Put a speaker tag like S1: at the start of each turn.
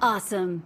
S1: Awesome.